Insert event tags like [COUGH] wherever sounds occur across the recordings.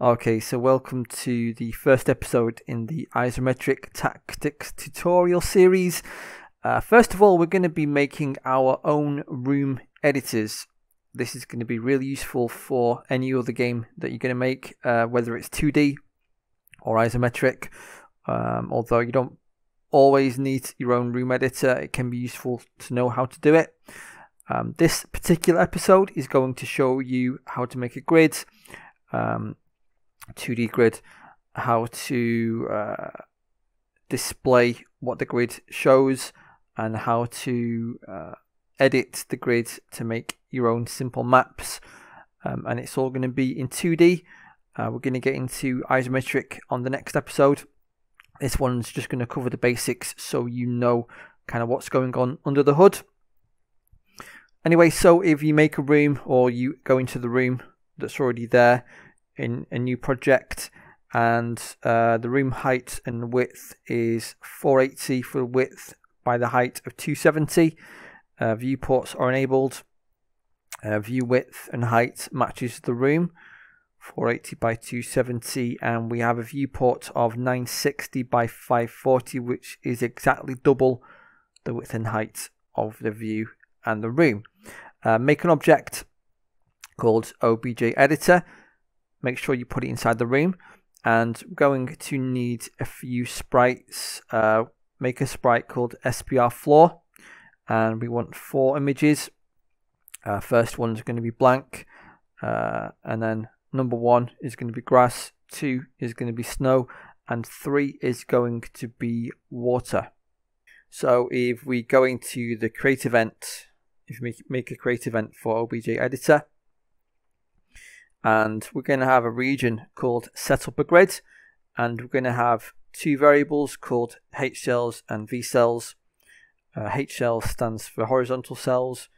Okay, so welcome to the first episode in the isometric tactics tutorial series. Uh, first of all, we're going to be making our own room editors. This is going to be really useful for any other game that you're going to make, uh, whether it's 2D or isometric. Um, although you don't always need your own room editor, it can be useful to know how to do it. Um, this particular episode is going to show you how to make a grid. Um, 2D grid, how to uh, display what the grid shows, and how to uh, edit the grid to make your own simple maps. Um, and it's all going to be in 2D. Uh, we're going to get into isometric on the next episode. This one's just going to cover the basics so you know kind of what's going on under the hood. Anyway, so if you make a room or you go into the room that's already there, in a new project and uh, the room height and width is 480 for width by the height of 270 uh, viewports are enabled. Uh, view width and height matches the room 480 by 270 and we have a viewport of 960 by 540 which is exactly double the width and height of the view and the room. Uh, make an object called obj editor make sure you put it inside the room. And we're going to need a few sprites uh, make a sprite called SPR floor. And we want four images. Uh, first one's going to be blank uh, and then number one is going to be grass two is going to be snow and three is going to be water. So if we go into the create event if we make a create event for obj editor and we're going to have a region called setup a grid and we're going to have two variables called h cells and v cells. Uh, h cells stands for horizontal cells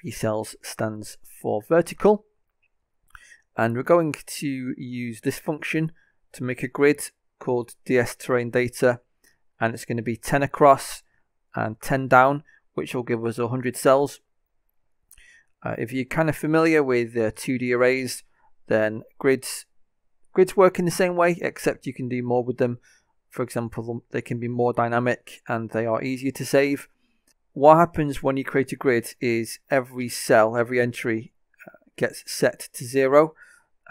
v cells stands for vertical. And we're going to use this function to make a grid called ds terrain data and it's going to be 10 across and 10 down which will give us 100 cells. Uh, if you're kind of familiar with uh, 2d arrays then grids grids work in the same way, except you can do more with them. For example, they can be more dynamic and they are easier to save. What happens when you create a grid is every cell, every entry uh, gets set to zero.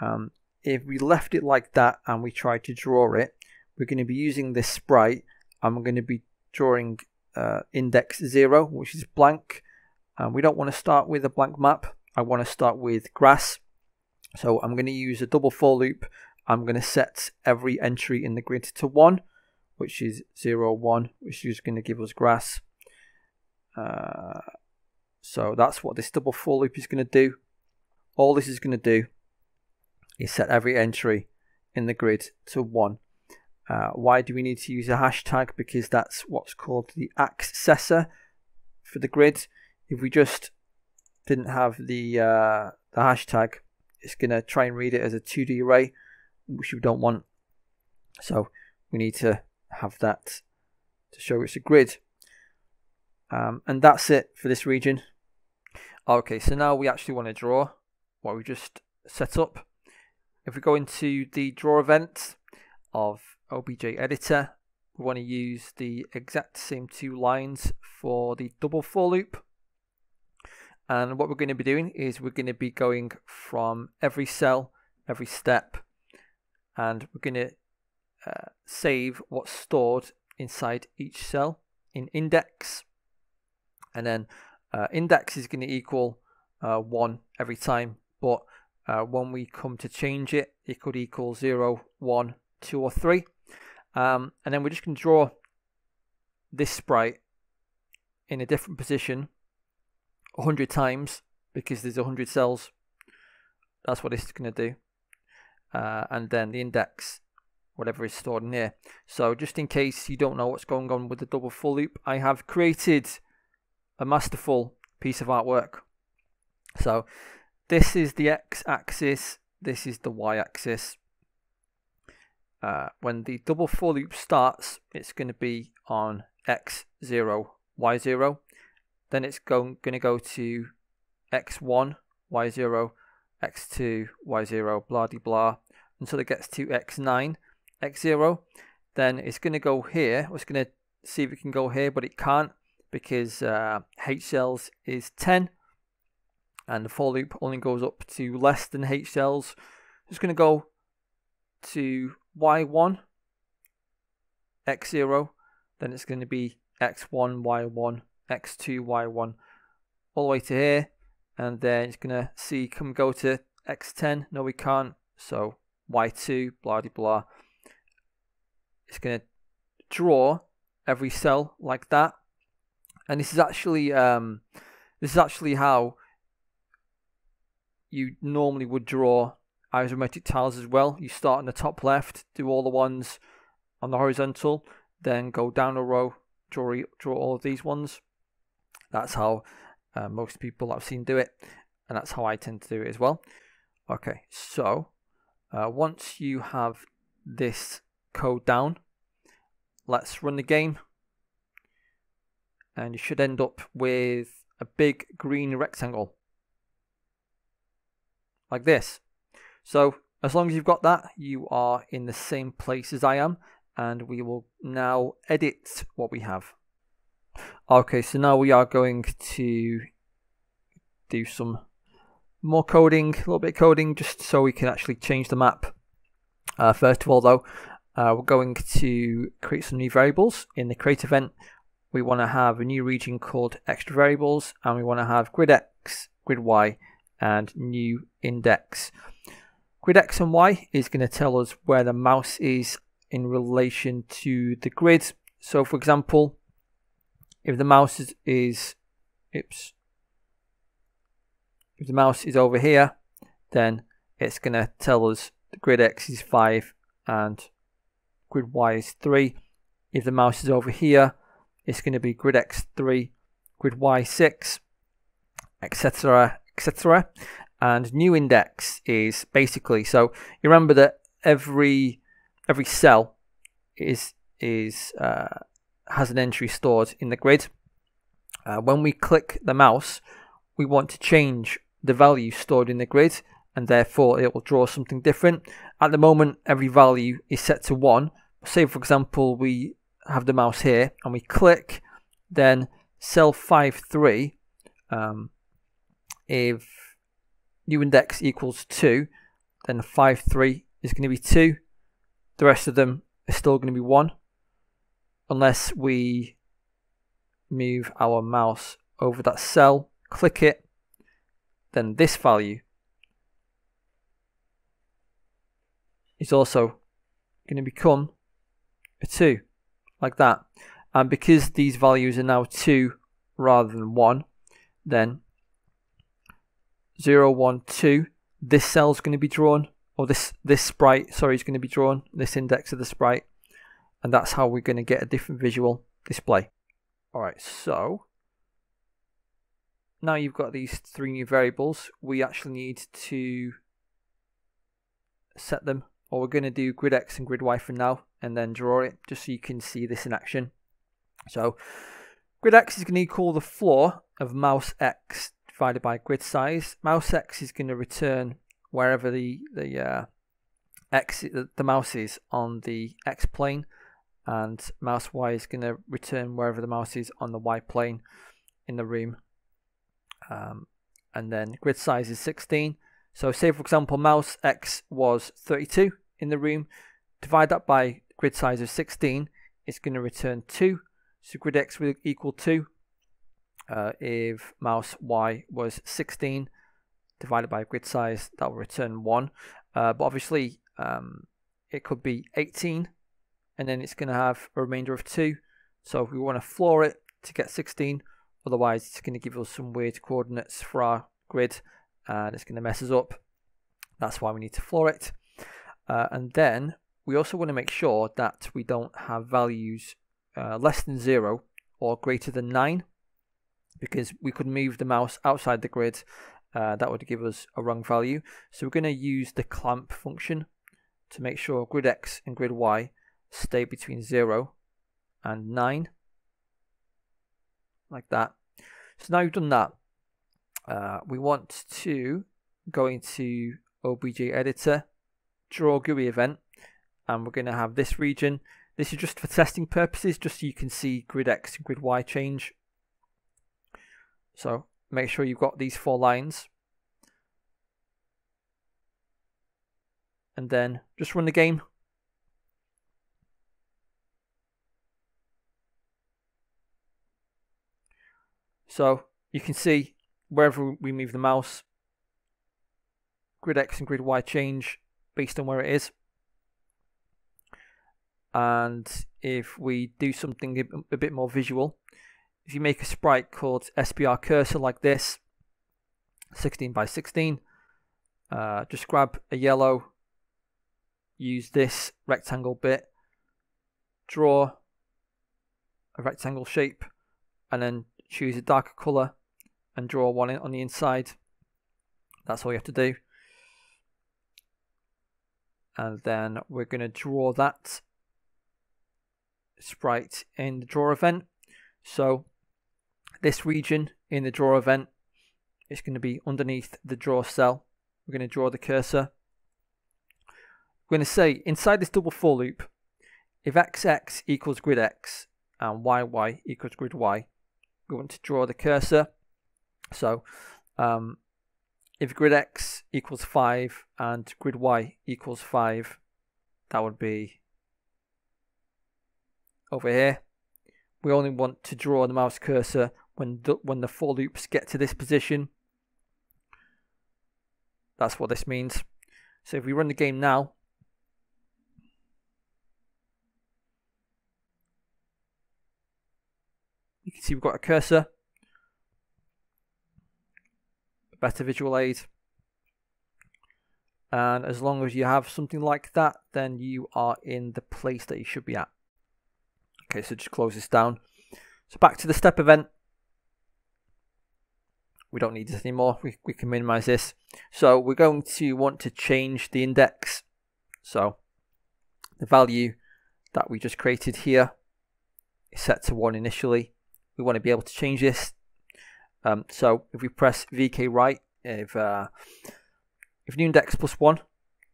Um, if we left it like that and we try to draw it, we're going to be using this sprite we're going to be drawing uh, index zero, which is blank. And we don't want to start with a blank map. I want to start with grass so I'm going to use a double for loop. I'm going to set every entry in the grid to 1, which is 0, 1, which is going to give us grass. Uh, so that's what this double for loop is going to do. All this is going to do is set every entry in the grid to 1. Uh, why do we need to use a hashtag? Because that's what's called the accessor for the grid. If we just didn't have the, uh, the hashtag, it's going to try and read it as a 2D array, which we don't want. So we need to have that to show it's a grid. Um, and that's it for this region. Okay, so now we actually want to draw what we just set up. If we go into the draw event of OBJ editor, we want to use the exact same two lines for the double for loop. And what we're going to be doing is we're going to be going from every cell, every step, and we're going to uh, save what's stored inside each cell in index. And then uh, index is going to equal uh, 1 every time, but uh, when we come to change it, it could equal 0, 1, 2, or 3. Um, and then we're just going to draw this sprite in a different position 100 times because there's 100 cells. That's what it's going to do. Uh, and then the index, whatever is stored in here. So just in case you don't know what's going on with the double for loop, I have created a masterful piece of artwork. So this is the x-axis, this is the y-axis. Uh, when the double for loop starts, it's going to be on x0, y0 then it's going, going to go to x1, y0, x2, y0, blah de blah. until it gets to x9, x0. Then it's going to go here. It's going to see if it can go here, but it can't because uh, h cells is 10 and the for loop only goes up to less than h cells. It's going to go to y1, x0, then it's going to be x1, y1, x2, y1, all the way to here, and then it's going to see can go to x10. No, we can't. So y2, blah blah blah. It's going to draw every cell like that, and this is actually um, this is actually how you normally would draw isometric tiles as well. You start in the top left, do all the ones on the horizontal, then go down a row, draw draw all of these ones. That's how uh, most people I've seen do it, and that's how I tend to do it as well. Okay, so uh, once you have this code down, let's run the game, and you should end up with a big green rectangle like this. So as long as you've got that, you are in the same place as I am, and we will now edit what we have. Okay, so now we are going to do some more coding, a little bit of coding, just so we can actually change the map. Uh, first of all, though, uh, we're going to create some new variables. In the create event, we want to have a new region called extra variables, and we want to have grid X, grid Y, and new index. Grid X and Y is going to tell us where the mouse is in relation to the grid. So for example, if the mouse is, is oops, if the mouse is over here, then it's going to tell us the grid X is 5 and grid Y is 3. If the mouse is over here, it's going to be grid X 3, grid Y 6, etc. etc and new index is basically so you remember that every every cell is is uh, has an entry stored in the grid. Uh, when we click the mouse, we want to change the value stored in the grid, and therefore it will draw something different. At the moment, every value is set to one. Say, for example, we have the mouse here and we click, then cell 5 3, um, if new index equals 2, then 5, 3 is going to be 2. The rest of them are still going to be 1. Unless we move our mouse over that cell, click it, then this value is also going to become a 2, like that. And because these values are now 2 rather than 1, then 0, 1, 2, this cell is going to be drawn, or this, this sprite, sorry, is going to be drawn, this index of the sprite, and that's how we're going to get a different visual display. Alright, so now you've got these three new variables, we actually need to set them, or we're going to do grid X and grid Y for now, and then draw it, just so you can see this in action. So, grid X is going to equal the floor of mouse X divided by grid size. Mouse X is going to return wherever the the uh, X the, the mouse is on the X plane, and mouse Y is going to return wherever the mouse is on the Y plane in the room. Um, and then grid size is 16. So say for example mouse X was 32 in the room, divide that by grid size of 16, it's going to return 2. So grid X will equal 2 uh, if mouse Y was 16 divided by grid size, that will return 1. Uh, but obviously, um, it could be 18, and then it's going to have a remainder of 2. So we want to floor it to get 16, otherwise it's going to give us some weird coordinates for our grid, and it's going to mess us up. That's why we need to floor it. Uh, and then we also want to make sure that we don't have values uh, less than 0 or greater than 9 because we could move the mouse outside the grid. Uh, that would give us a wrong value. So we're going to use the clamp function to make sure grid X and grid Y stay between 0 and 9. Like that. So now you've done that, uh, we want to go into OBJ editor, draw GUI event and we're going to have this region. This is just for testing purposes, just so you can see grid X and grid Y change. So make sure you've got these four lines. And then just run the game. So you can see wherever we move the mouse, grid X and grid Y change based on where it is. And if we do something a bit more visual, if you make a sprite called SPR cursor like this, 16 by 16, uh, just grab a yellow, use this rectangle bit, draw a rectangle shape, and then choose a darker color and draw one on the inside. That's all you have to do and then we're going to draw that sprite in the draw event. So this region in the draw event is going to be underneath the draw cell. We're going to draw the cursor. We're going to say inside this double for loop, if xx equals grid x and yy equals grid y, we want to draw the cursor. So um, if grid x equals 5 and grid y equals 5, that would be over here. We only want to draw the mouse cursor when the, when the for loops get to this position. That's what this means. So if we run the game now, you can see we've got a cursor better visual aid. And as long as you have something like that, then you are in the place that you should be at. Okay, so just close this down. So back to the step event. We don't need this anymore. We, we can minimize this. So we're going to want to change the index. So the value that we just created here is set to 1 initially. We want to be able to change this um, so if we press VK right, if uh, if new index plus one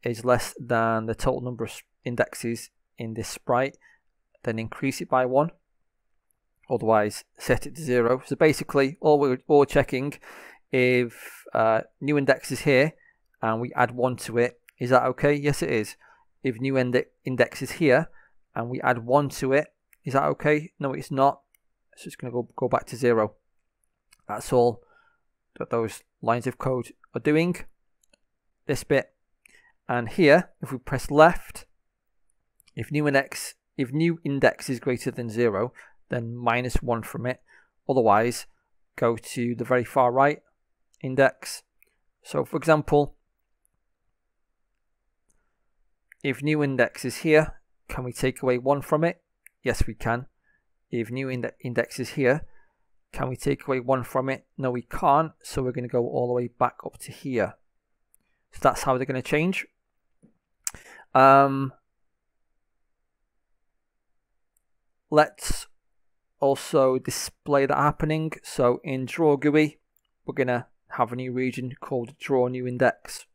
is less than the total number of indexes in this sprite, then increase it by one. Otherwise, set it to zero. So basically, all we're, all checking if uh, new index is here and we add one to it, is that okay? Yes, it is. If new index is here and we add one to it, is that okay? No, it's not. It's going to go, go back to zero. That's all that those lines of code are doing. This bit. And here, if we press left, if new index, if new index is greater than zero, then minus one from it. Otherwise, go to the very far right index. So for example, if new index is here, can we take away one from it? Yes, we can. If new index is here, can we take away one from it? No, we can't. So we're going to go all the way back up to here. So that's how they're going to change. Um, let's also display that happening. So in draw GUI, we're going to have a new region called draw new index.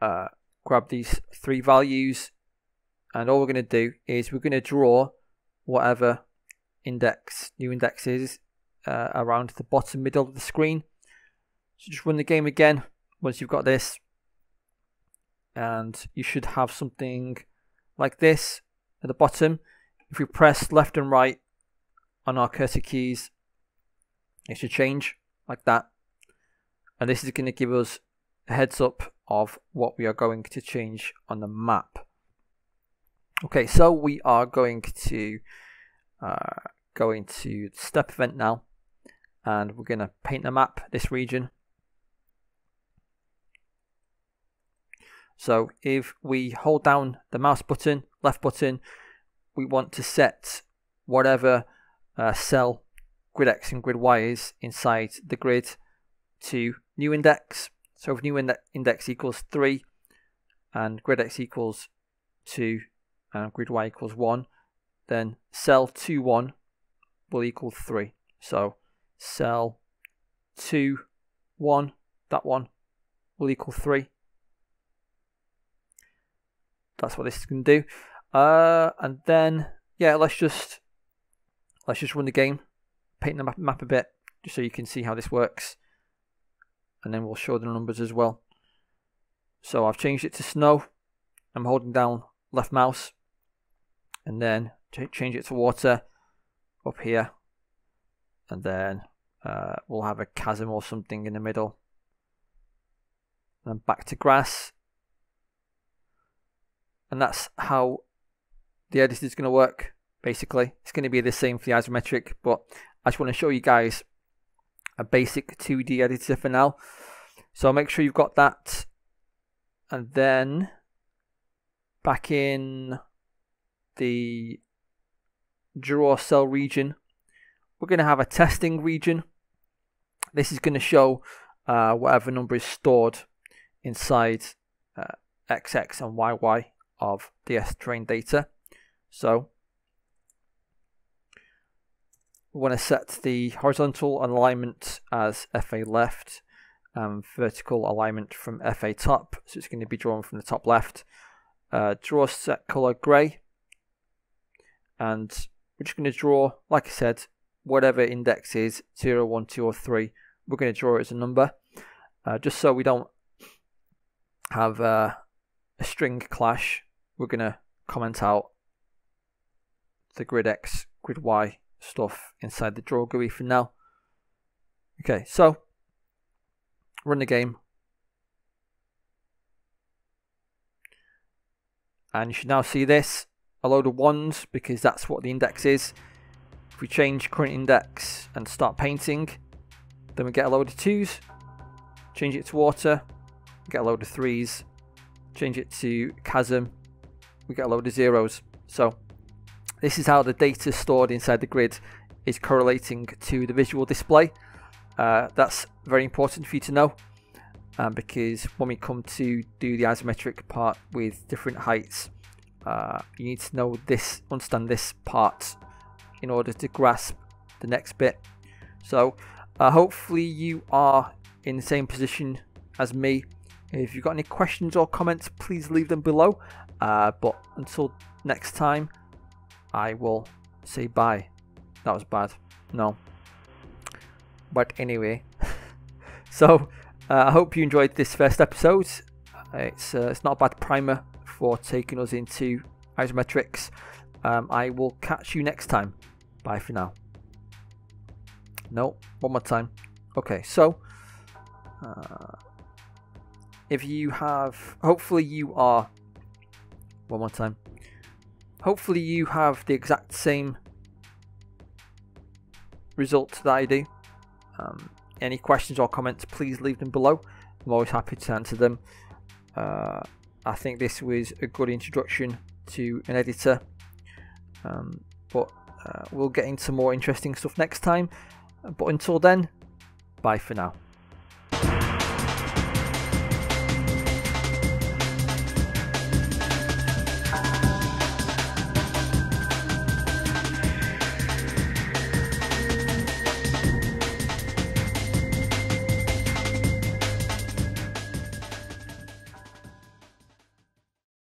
Uh, grab these three values and all we're going to do is we're going to draw whatever index, new indexes uh, around the bottom middle of the screen. So just run the game again once you've got this and you should have something like this at the bottom. If we press left and right on our cursor keys, it should change like that. And this is going to give us a heads up of what we are going to change on the map. Okay, so we are going to uh, going to step event now and we're going to paint the map this region. So if we hold down the mouse button left button we want to set whatever uh, cell grid x and grid y is inside the grid to new index. So if new index equals 3 and grid x equals 2 and grid y equals 1 then cell 2 1 will equal 3. So cell 2, 1, that one will equal 3. that's what this is going to do. Uh, and then yeah, let's just let's just run the game, paint the map, map a bit, just so you can see how this works, and then we'll show the numbers as well. So I've changed it to snow. I'm holding down left mouse, and then change it to water up here, and then uh, we'll have a chasm or something in the middle. And back to grass. And that's how the editor is going to work basically. It's going to be the same for the isometric, but I just want to show you guys a basic 2D editor for now. So make sure you've got that. And then back in the draw cell region, we're going to have a testing region. This is going to show uh, whatever number is stored inside uh, XX and YY of the ds terrain data. So we want to set the horizontal alignment as FA left and vertical alignment from FA top. So it's going to be drawn from the top left. Uh, draw set color gray. And we're just going to draw, like I said, whatever index is 0, 1, 2 or 3. We're going to draw it as a number. Uh, just so we don't have uh, a string clash, we're going to comment out the grid X, grid Y stuff inside the draw GUI for now. Okay, so run the game. And you should now see this, a load of ones, because that's what the index is. If we change current index and start painting, then we get a load of twos. Change it to water, get a load of threes. Change it to chasm, we get a load of zeros. So this is how the data stored inside the grid is correlating to the visual display. Uh, that's very important for you to know um, because when we come to do the isometric part with different heights, uh, you need to know this, understand this part in order to grasp the next bit. So uh, hopefully you are in the same position as me. If you've got any questions or comments, please leave them below. Uh, but until next time, I will say bye. That was bad. No. But anyway, [LAUGHS] so uh, I hope you enjoyed this first episode. It's uh, it's not a bad primer for taking us into isometrics. Um, I will catch you next time. Bye for now. No, one more time. Okay, so uh, if you have, hopefully you are. One more time. Hopefully you have the exact same result that I do. Um, any questions or comments, please leave them below. I'm always happy to answer them. Uh, I think this was a good introduction to an editor. Um, but uh, we'll get into more interesting stuff next time. But until then, bye for now.